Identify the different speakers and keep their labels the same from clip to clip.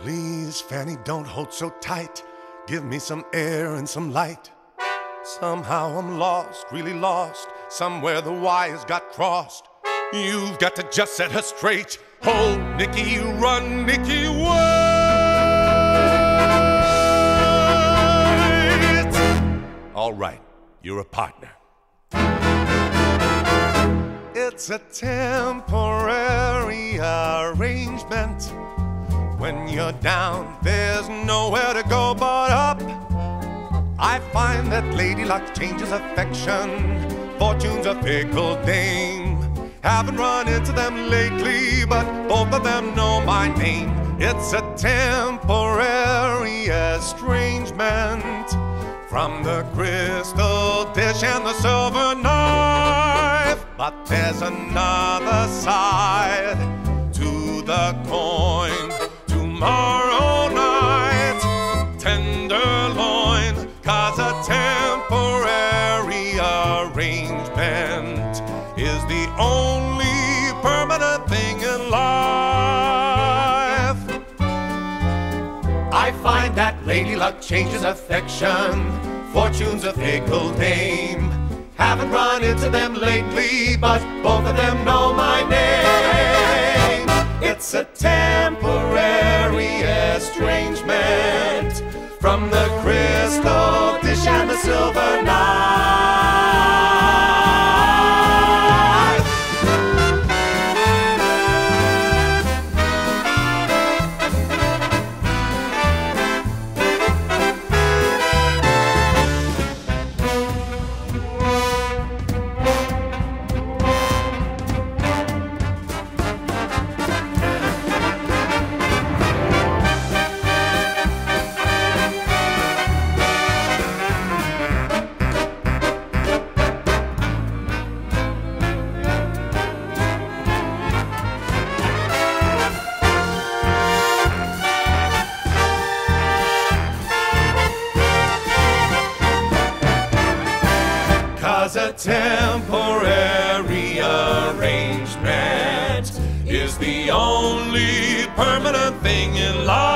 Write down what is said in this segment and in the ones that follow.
Speaker 1: Please, Fanny, don't hold so tight. Give me some air and some light. Somehow I'm lost, really lost. Somewhere the wires got crossed. You've got to just set her straight. Hold, Nikki, run, Nikki, wait. All right, you're a partner. It's a temporary arrangement. When you're down, there's nowhere to go but up. I find that Lady Luck changes affection. Fortune's a fickle dame. Haven't run into them lately, but both of them know my name. It's a temporary estrangement from the crystal dish and the silver knife. But there's another side to the coin. Arrangement is the only permanent thing in life. I find that Lady Luck changes affection. Fortune's a fickle dame. Haven't run into them lately, but both of them know my name. It's a temporary estrangement from the crystal dish and the silver knife. In life.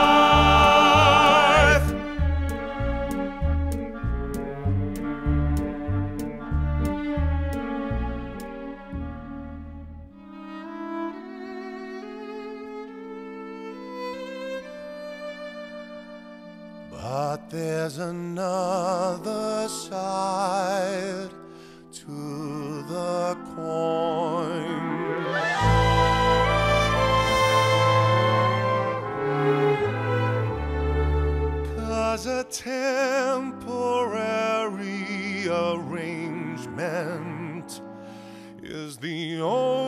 Speaker 1: But there's another side temporary arrangement is the only